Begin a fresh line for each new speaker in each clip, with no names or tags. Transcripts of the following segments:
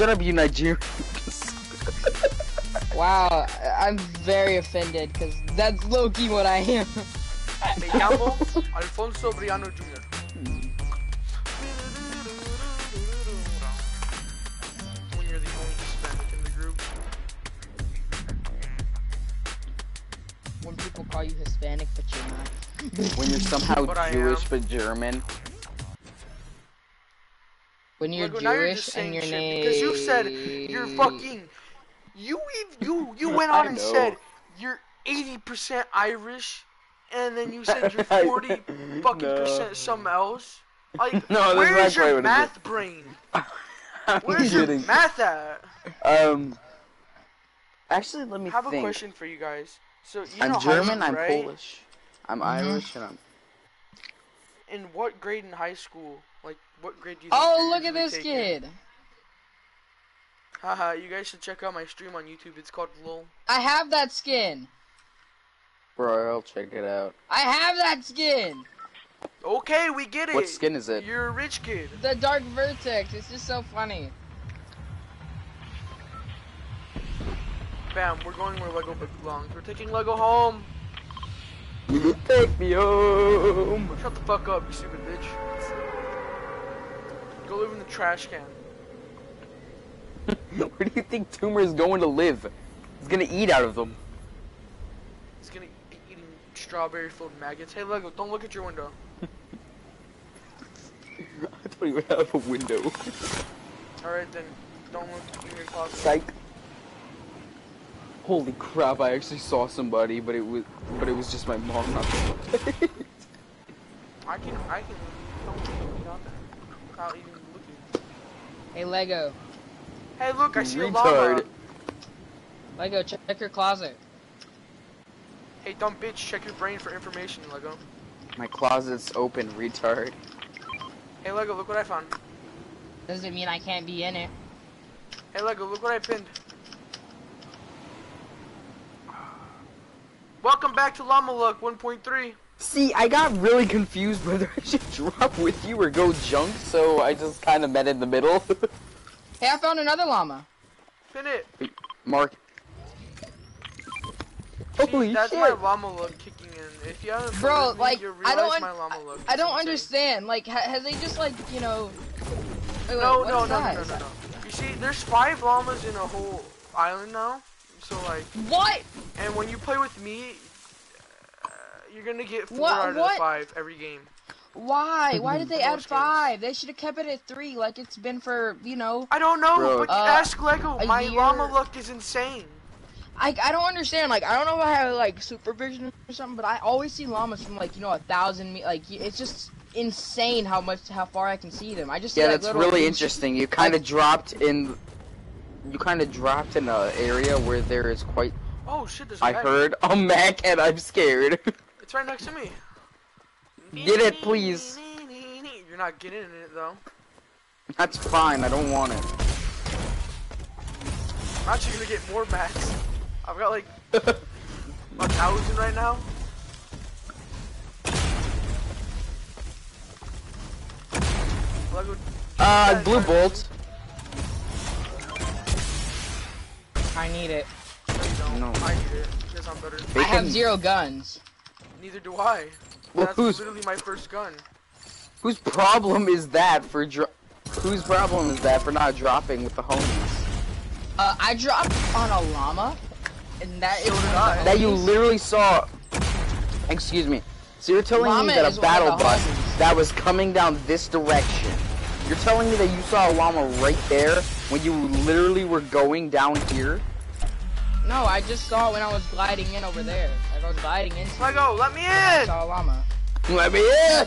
shut up, you Nigerian.
Wow, I- I'm very offended because that's low-key what I am.
Me llamo Alfonso Briano Jr. When you're Hispanic in the group.
when people call you Hispanic, but you're not.
when you're somehow
But
Jewish but German.
When you're
Look, now you're
Jewish and your
shit
name.
because you said you're fucking. You you you went on and
know.
said you're 80% Irish, and then you said you're 40 fucking
No.
percent something else. Like,
No,
where's your
quite what it
math brain? Where's your math at?
Um. Actually, let me
I have a question for you guys. So you
I'm German. I'm
right?
Polish. I'm
Mhm.
Irish, and I'm.
In what grade in high school? Like, what grade do you? think
Oh, look at this
taking?
kid.
Haha, you guys should check out my stream on YouTube. It's called LOL.
I have that skin.
Bro, I'll check it out.
I have that skin.
Okay, we get it.
What skin is it?
You're a rich kid.
The Dark Vertex. It's just so funny.
Bam, we're going where Lego belongs. We're taking Lego home.
Take me home.
Shut the fuck up, you stupid bitch. Go live in the trash can.
Where do you think Tumor is going to live? He's gonna eat out of them.
He's gonna be eating strawberry filled maggots. Hey Lego, don't look at your window.
I don't even have a window.
Alright then, don't look in your closet.
Psych. Holy crap! I actually saw somebody, but it was, but it was just my mom. Not
I can, I can tell you without even.
Hey Lego.
Hey look, I see a llama.
Retard.
Lego, check your closet.
Hey dumb bitch, check your brain for information, Lego.
My closet's open, retard.
Hey Lego, look what I found.
Doesn't mean I can't be in it.
Hey Lego, look what I pinned. Welcome back to Llama Luck 1.3.
See, I got really confused whether I should drop with you or go junk, so I just kind of met in the middle.
Hey, I found another llama.
Pin it.
Mark.
See,
Holy
that's
shit!
my llama look kicking in. If you haven't
Bro,
followed me,
like,
you
I don't
realize
un-
my llama look.
I
is
don't understand. Like, ha has they just like, you know? Wait, wait,
No,
what
no, no, no, no, no, no. You see, there's five llamas in a whole island now. So like,
What?
and when you play with me, you're gonna get four
What-
out of
what?
the five every game.
Why? Why did they add
games.
five? They should have kept it at three, like it's been for, you know.
I don't know,
Bro.
but
Uh,
ask Lego. My
year-
llama look is insane.
I, I don't understand. Like, I don't know if I have like supervision or something, but I always see llamas from like, you know, a thousand me. Like, it's just insane how much, how far I can see them. I just see,
Yeah,
like,
that's
little
really
things-
interesting. You kind of dropped in. You kind of dropped in an area where there is quite.
Oh shit, there's a
I
guy.
heard a Mac, and I'm scared.
It's right next to me.
Get it, please.
You're not getting it though.
That's fine. I don't want it.
I'm actually gonna get more mats. I've got like a thousand right now. Lego.
Uh, blue bolt.
I need it.
No.
No.
I need it I'm better.
I have zero guns.
Neither do I.
Well,
That's
who's
literally my first gun.
whose problem is that for dro- Whose problem is that for not dropping with the homies?
Uh, I dropped on a llama, and that is
So did
one of
I.
the
That you literally saw. Excuse me. So you're telling
Llama
me that a battle bus
homies.
that was coming down this direction. You're telling me that you saw a llama right there when you literally were going down here?
No, I just saw when I was gliding in over there. Like I was gliding into. it,
Lego, let me
I
in.
saw a llama.
Let me in.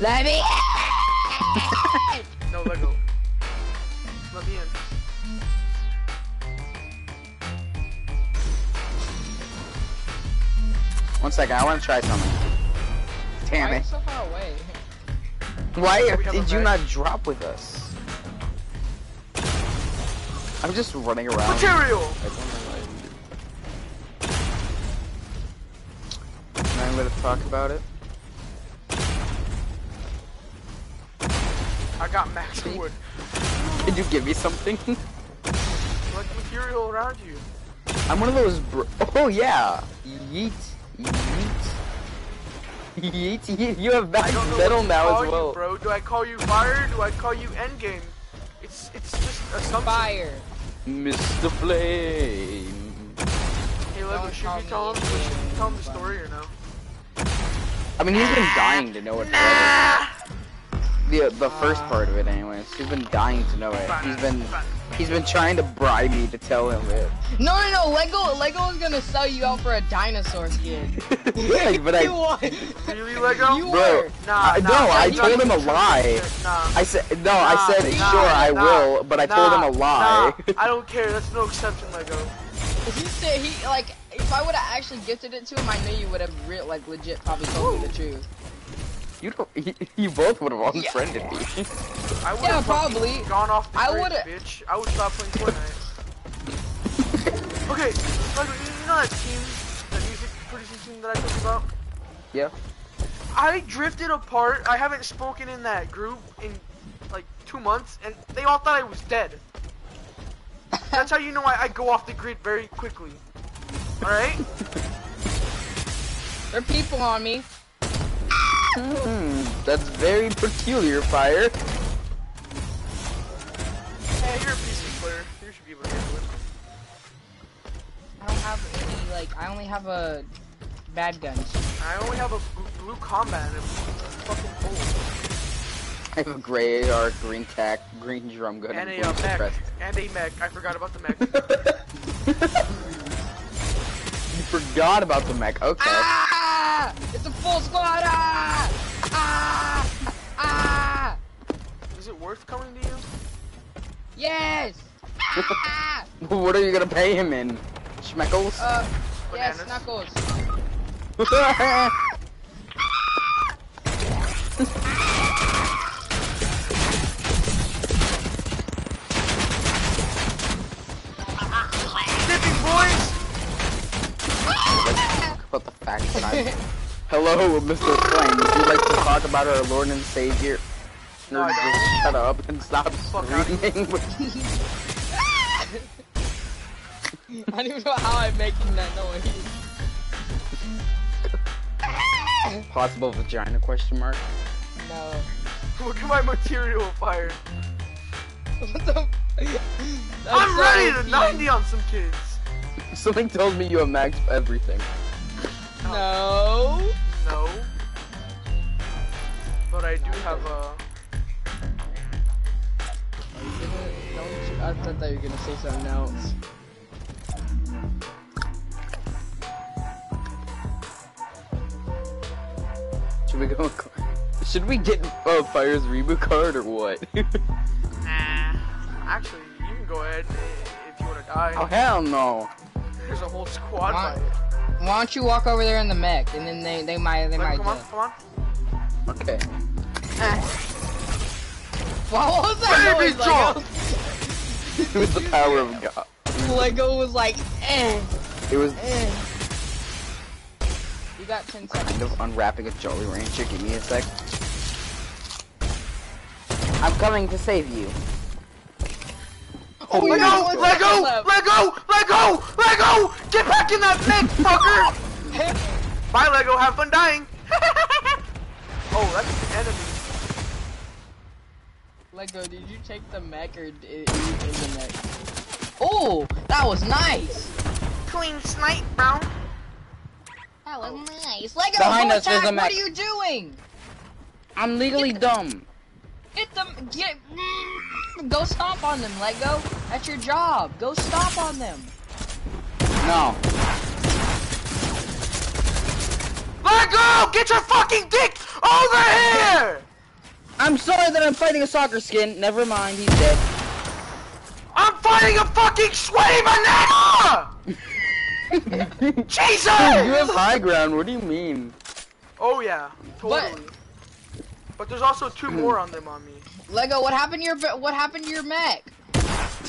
Let me.
No Lego. Let me in.
One second, I want to try something. Damn
Why are you
it!
so far away?
Why
we have a
did you not drop with us? I'm just running around.
Material.
I don't know why. Can I let it talk about it?
I got max wood.
Could you give me something?
Like material around you.
I'm one of those bro- Oh yeah! Yeet. Yeet. Yeet, yeet. You have
I
back
don't know
metal now as well.
you, bro. Do I call you fire? Do I call you endgame? It's it's just assumption.
Fire.
Mr. Flame.
Hey, Lego,
Don't
should
call
we tell him? Should we tell him the story or no?
I mean, he's been dying to know it forever. The the first part of it, anyways. He's been dying to know it. He's been he's been trying to bribe me to tell him it.
No, no, no. Lego, Lego is gonna sell you out for a dinosaur skin.
yeah, but
you
I,
want?
Really, Lego?
You
bro,
were.
Nah,
I,
nah,
no, I told him a lie.
Nah.
I said no, I said
nah,
sure I will, but I told him a lie.
nah, I don't care. That's no exception, Lego.
He said he like if I would have actually gifted it to him, I knew you would have re- like legit probably told me the truth.
You don't. You both would have
Yeah.
unfriended me.
I would
Yeah, probably.
gone off the
I
grid,
would've-
bitch. I would stop playing Fortnite. okay, Lego, you you know that team, that music producing team that I told you about?
yeah.
I drifted apart. I haven't spoken in that group in like two months, and they all thought I was dead. That's how you know I, I go off the grid very quickly. Alright?
There are people on me.
Hmm, that's very peculiar, fire.
Hey, you're a PC player. You should be able to handle it.
I don't have any like I only have a bad guns.
I only have a blue, blue combat and it's fucking cool.
I have a gray AR, green tack, green drum gun,
And
and,
a
blue
uh, mech.
suppressed.
And a mech. I forgot about the mech.
you forgot about the mech. Okay.
Ah! It's a full squad! Ah! Ah! Ah!
Is it worth coming to you?
Yes! Ah!
what are you gonna pay him in? Schmeckles?
Uh, yes,
Bananas.
Knuckles.
Hello, Mr. Flame. Would you like to talk about our Lord and Savior?
No,
Or
I don't.
just shut up and stop screaming.
I don't even know how I'm making that noise.
Possible vagina question mark?
No.
Look at my material fire.
What the?
I'm
so
ready to
cute.
90 on some kids.
Something tells me you have max everything.
No.
No. But I do have a.
Don't you, I thought that you were gonna say something else.
Should we go? Should we get uh, Fire's reboot card or what?
Nah. Actually, you can go ahead if you want to die.
oh hell no!
There's a whole squad
Why-
fight.
Why don't you walk over there in the mech, and then they they might they
Lego,
might.
come on,
just-
come on.
Okay.
What was that
Baby
noise?
jump!
It was the power of God.
Lego, Lego was like, eh,
It was
eh. You got 10 seconds.
kind of unwrapping a Jolly Rancher. Give me a sec. I'm coming to save you.
Oh,
Let go! Let go! Let go! Let go! Let go! Get back in that mech, fucker! Bye, Lego. Have fun dying. oh, that's the enemy.
Lego, did you take the mech or did you in the mech? Oh, that was nice.
Clean snipe, bro.
That was oh. nice. Lego,
Behind
go
us, there's
attack.
a mech.
What are you doing?
I'm legally dumb.
Get them. Get. Go stomp on them, Lego. That's your job. Go stomp on them.
No.
Lego, get your fucking dick over here!
I'm sorry that I'm fighting a soccer skin. Never mind, he's dead.
I'm fighting a fucking sweaty banana! Jesus!
you have high ground. What do you mean?
Oh yeah, totally. But there's also two more on them on me.
Lego, what happened to your what happened to your mech?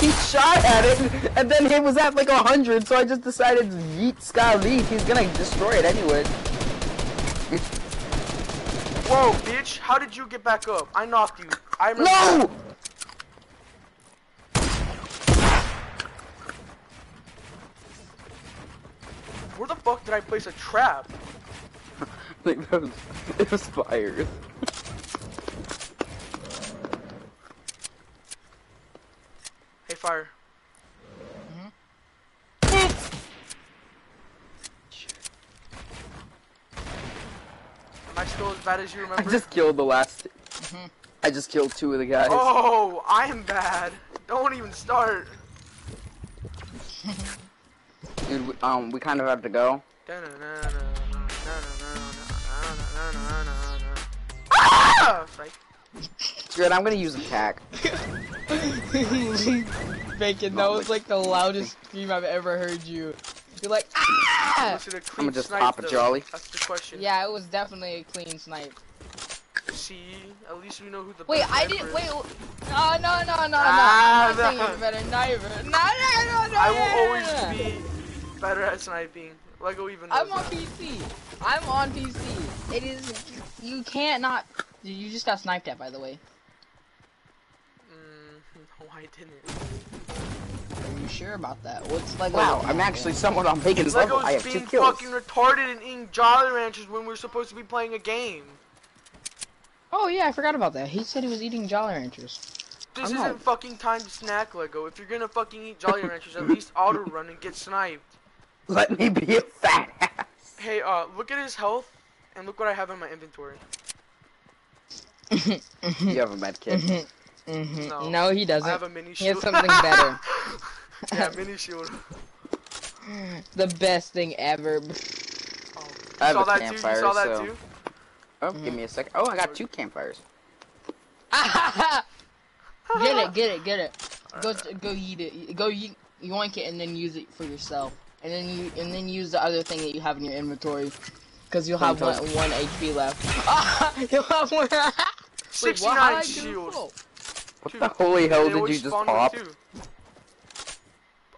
He shot at it, and then it was at like a hundred, so I just decided to yeet Sky Lee. He's gonna destroy it anyway.
Whoa, bitch! How did you get back up? I knocked you. I remember.
No!
Where the fuck did I place a trap?
like that was, it was fire.
Hey, fire. Am I still as bad as you remember?
I just killed the last.
Mhm.
I just killed two of the guys.
Oh, I am bad. Don't even start.
Dude, we, um, we kind of have to go.
Ah! Like,
Good, I'm gonna use attack.
Bacon, that was like the loudest scream I've ever heard you. You're like, ah!
was it a clean
I'ma just pop a
though?
jolly.
That's the question.
Yeah, it was definitely a clean snipe.
See, at least we know who the
Wait,
best
I didn't.
is.
Wait, no, no, no, no, no.
Ah,
I'm not saying
no.
better sniper. No, no, no, no.
I will always
no, no.
be better at sniping. Lego even knows
I'm on
that.
PC. I'm on PC. It is. You can't not. You just got sniped at, by the way.
No, I didn't.
Are you sure about that? What's like?
Wow, I'm actually someone on Bacon's level. I
Lego's
have two kills.
fucking retarded and eating Jolly Ranchers when we're supposed to be playing a game.
Oh yeah, I forgot about that. He said he was eating Jolly Ranchers.
This
I'm
isn't
not-
fucking time to snack, Lego. If you're gonna fucking eat Jolly Ranchers, at least auto run and get sniped.
Let me be a fat ass.
Hey, uh, look at his health, and look what I have in my inventory.
You have a med kit.
Mm-hmm.
No.
No. he doesn't.
I have a mini
He has something better.
yeah, mini shield.
the best thing ever.
Oh. You
I have a
that too? You
campfire,
saw that
so-
too?
Oh, give me a sec. Oh, I got two campfires.
get it, get it, get it. Go, go eat it. Go eat, yoink it, and then use it for yourself. And then you, and then use the other thing that you have in your inventory, because you'll have one, one HP left. you'll have one. Wait,
69
why-
What
Dude,
the holy hell
They
did you just pop?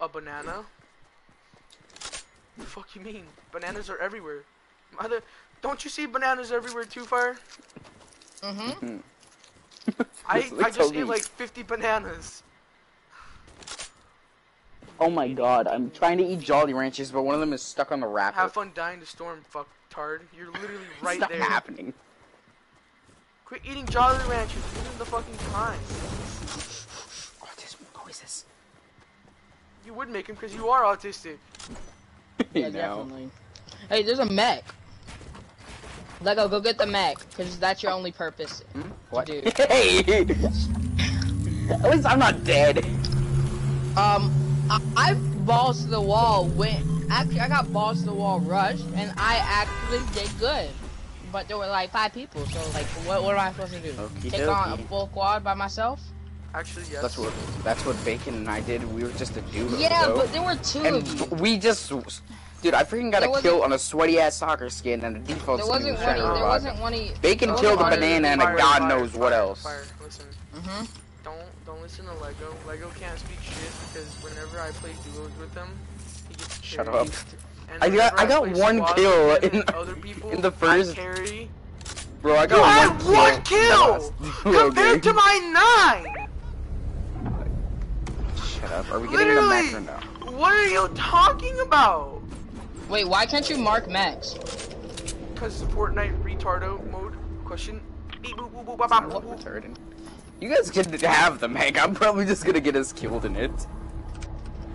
A banana? The fuck you mean? Bananas are everywhere. Mother, don't you see bananas everywhere too, far?
Mm-hmm.
I, I just
so
ate like 50 bananas.
Oh my god, I'm trying to eat Jolly Ranchers, but one of them is stuck on the wrapper.
Have fun dying to storm, fuck tard. You're literally right
it's not
there.
happening.
Quit eating Jolly Ranchers. This isn't the fucking time.
Autism noises.
You would make him because you are autistic.
Yeah,
you know.
definitely. Hey, there's a mech. Lego, go get the mech, because that's your only purpose.
Hmm? What?
Dude.
Hey! At least I'm not dead.
Um, I, I balls to the wall went. Actually, I got balls to the wall rushed, and I actually did good. But there were like five people, so like, what, what am I supposed to do?
Okie
Take on a full quad by myself?
Actually, yes.
That's what that's what Bacon and I did. We were just a duo.
Yeah,
though.
but there were two
and
of you.
we just, dude, I freaking got
There
a
wasn't-
kill on a sweaty ass soccer skin and a default
There
skin.
wasn't
was
one. There
revive
wasn't one. e-
Bacon
there
killed a banana and a god
fire,
knows what
fire,
else.
Fire. Listen,
Mhm.
don't don't listen to Lego. Lego can't speak shit because whenever I play duos with him, he gets
Shut
carried.
up.
And
I got- I got one kill in-
other people.
in the first-
carry.
Bro, I
You
got
had
one
one
kill.
kill compared to my nine.
Shut up. Are we getting the mech or no?
What are you talking about?
Wait, why can't you mark max?
Because Fortnite retardo mode. Question. Beep, boop, boop, boop, bop, bop,
What
boop, boop.
retarded? You guys can have the mech. I'm probably just gonna get us killed in it.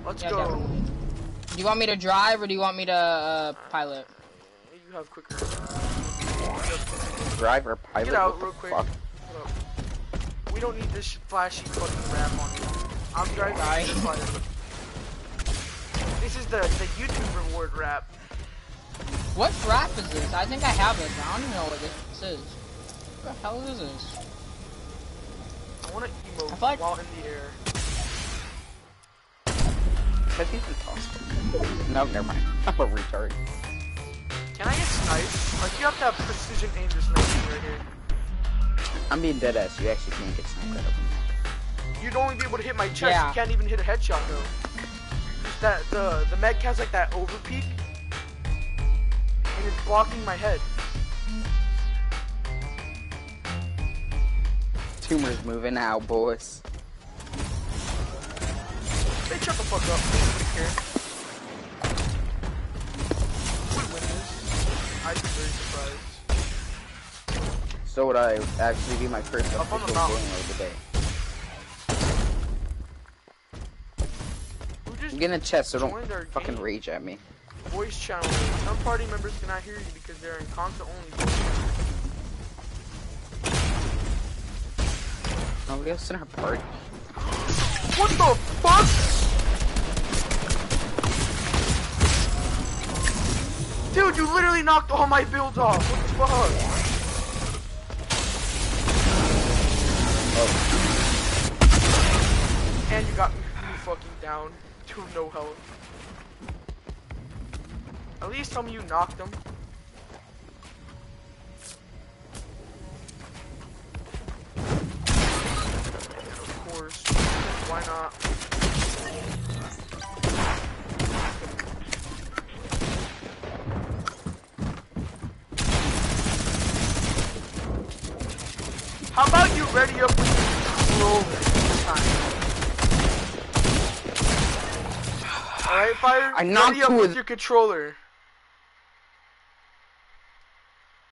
Let's
Yeah,
go.
definitely. Do you want me to drive or do you want me to uh, pilot?
You have quicker.
Driver, pilot.
Get out
what
real quick.
fuck?
We don't need this flashy fucking rap on you. I'm driving.
Sorry.
This, this is the the YouTube reward rap.
What rap is this? I think I have it. I don't even know what this is. What the hell is this?
I want to emote
I like-
while in the air.
That's even possible. No, never mind. I'm a retard.
Can I get sniped? Like you have to have precision aim to snipe me right here.
I'm being dead ass. You actually can't get sniped out of.
You'd only be able to hit my chest.
Yeah.
You can't even hit a headshot though. Just that the the med has like that over peak, and it's blocking my head.
Tumor's moving out, boys.
Shut the fuck up. Don't care. I'd be very surprised.
So would I actually be my first
Up
official game of the day. I'm getting a chest, so don't fucking
game.
rage at me.
Voice channel. Some party members cannot hear you because they're in console only.
Nobody else in our party.
What the fuck? Dude, you literally knocked all my builds off. What the fuck? Oh. And you got me, fucking down to no health. At least tell me you knocked him. Ready up with your controller? Alright, Fire?
I knocked
ready up
with-
your controller.